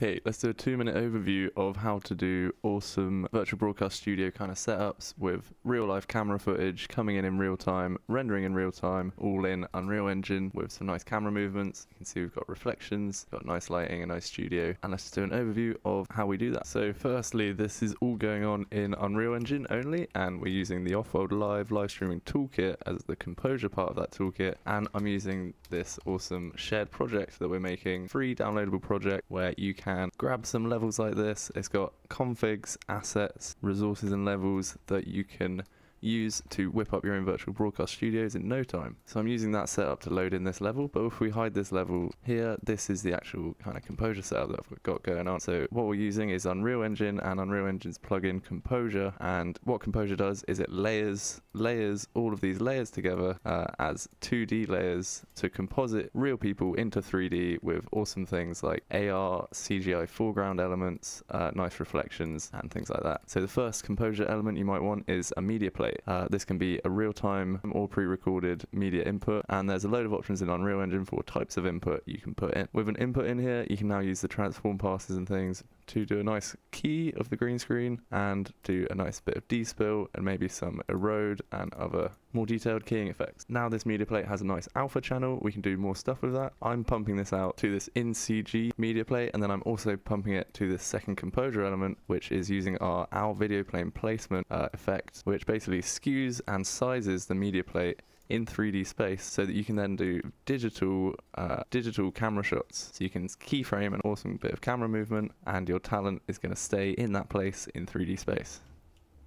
Okay, let's do a two minute overview of how to do awesome virtual broadcast studio kind of setups with real life camera footage coming in in real time, rendering in real time, all in Unreal Engine with some nice camera movements. You can see we've got reflections, got nice lighting, a nice studio, and let's do an overview of how we do that. So, firstly, this is all going on in Unreal Engine only, and we're using the Offworld Live live streaming toolkit as the composure part of that toolkit, and I'm using this awesome shared project that we're making, free downloadable project where you can can grab some levels like this. It's got configs, assets, resources and levels that you can use to whip up your own virtual broadcast studios in no time. So I'm using that setup to load in this level, but if we hide this level here, this is the actual kind of composure setup that I've got going on. So what we're using is Unreal Engine and Unreal Engine's plugin Composure, and what Composure does is it layers layers all of these layers together uh, as 2D layers to composite real people into 3D with awesome things like AR, CGI foreground elements, uh, nice reflections, and things like that. So the first composure element you might want is a media player uh, this can be a real-time or pre-recorded media input, and there's a load of options in Unreal Engine for types of input you can put in. With an input in here, you can now use the transform passes and things to do a nice key of the green screen and do a nice bit of despill and maybe some erode and other more detailed keying effects. Now this media plate has a nice alpha channel, we can do more stuff with that. I'm pumping this out to this in CG media plate and then I'm also pumping it to this second composure element which is using our our video plane placement uh, effect which basically skews and sizes the media plate in 3D space so that you can then do digital uh, digital camera shots. So you can keyframe an awesome bit of camera movement and your talent is going to stay in that place in 3D space.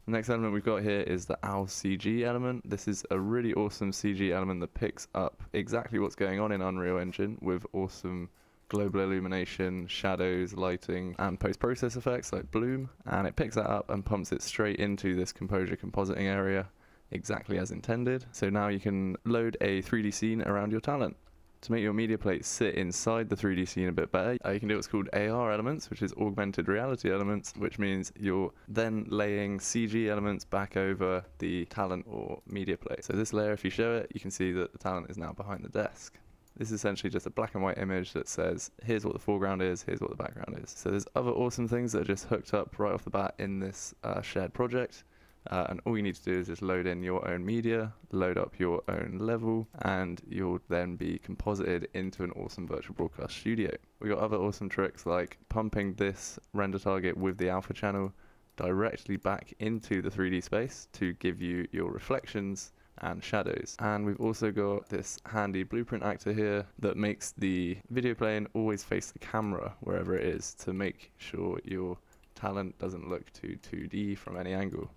The next element we've got here is the OWL CG element. This is a really awesome CG element that picks up exactly what's going on in Unreal Engine with awesome global illumination, shadows, lighting, and post-process effects like bloom. And it picks that up and pumps it straight into this composure compositing area exactly as intended. So now you can load a 3D scene around your talent. To make your media plate sit inside the 3D scene a bit better, uh, you can do what's called AR elements, which is augmented reality elements, which means you're then laying CG elements back over the talent or media plate. So this layer, if you show it, you can see that the talent is now behind the desk. This is essentially just a black and white image that says, here's what the foreground is, here's what the background is. So there's other awesome things that are just hooked up right off the bat in this uh, shared project. Uh, and all you need to do is just load in your own media, load up your own level, and you'll then be composited into an awesome virtual broadcast studio. We've got other awesome tricks like pumping this render target with the alpha channel directly back into the 3D space to give you your reflections and shadows. And we've also got this handy blueprint actor here that makes the video plane always face the camera wherever it is to make sure your talent doesn't look too 2D from any angle.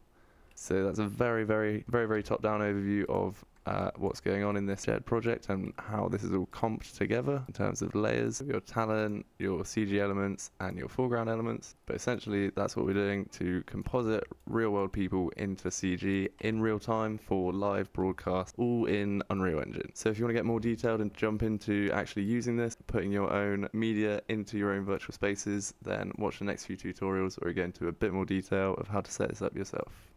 So that's a very, very, very, very top-down overview of uh, what's going on in this shared project and how this is all comped together in terms of layers, your talent, your CG elements, and your foreground elements. But essentially, that's what we're doing to composite real world people into CG in real time for live broadcast, all in Unreal Engine. So if you want to get more detailed and jump into actually using this, putting your own media into your own virtual spaces, then watch the next few tutorials or go into a bit more detail of how to set this up yourself.